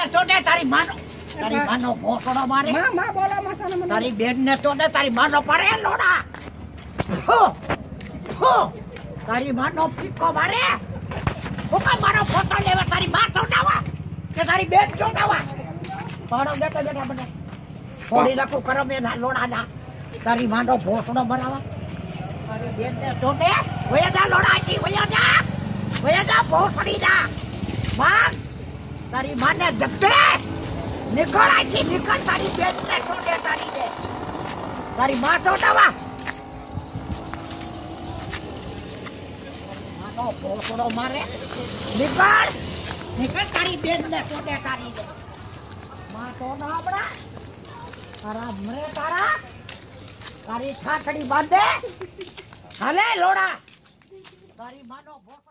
ને ચોટે તારી માનો તારી માનો ભોસડો મારે. માં માં બોલો માં તને મને. તારી બેન ને ચોટે તારી માનો પડે લોડા. ફો ફો તારી માનો ફીકો મારે. હું કામ મારો ફોટો લેવા તારી માં ચોટાવા કે તારી બેન ચોટાવા પાડો બેટા બેટા મને થોડી લખું કરો મેં ના લોડા ના તારી માંડો ભોસડો બનાવા. તારી બેન ને ચોટે વયા જા લોડા જી વયા જા. વયા જા ભોસડી જા માંગ તારી માને જગતે નીકળ આથી નીકળ, તારી બેન ને છોડે તારી બે તારી માં ચોટાવા માનો ભોસડો મારે. નીકળ નીકળ, તારી બેન ને ચોટે તારી બે માં તો ના આપડા તારા મરે તારા. તારી ઠાઠડી બાંધે. હાલે, લોડા. તારી માનો ભોસડો